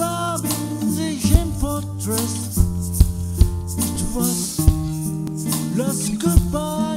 haben sich im Fortress etwas losgebaut.